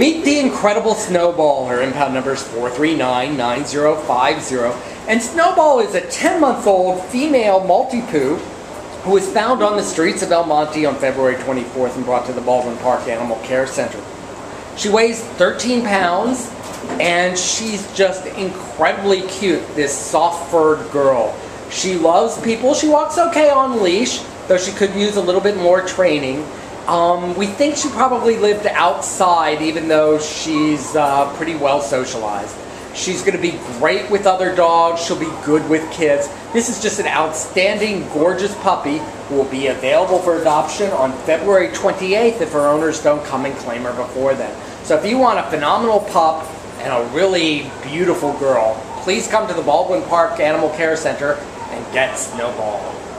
Meet the incredible Snowball. Her impound number is 4399050. And Snowball is a 10 month old female Maltipoo who was found on the streets of El Monte on February 24th and brought to the Baldwin Park Animal Care Center. She weighs 13 pounds and she's just incredibly cute, this soft furred girl. She loves people. She walks okay on leash, though she could use a little bit more training. Um, we think she probably lived outside, even though she's uh, pretty well socialized. She's going to be great with other dogs. She'll be good with kids. This is just an outstanding, gorgeous puppy who will be available for adoption on February 28th if her owners don't come and claim her before then. So if you want a phenomenal pup and a really beautiful girl, please come to the Baldwin Park Animal Care Center and get Snowball.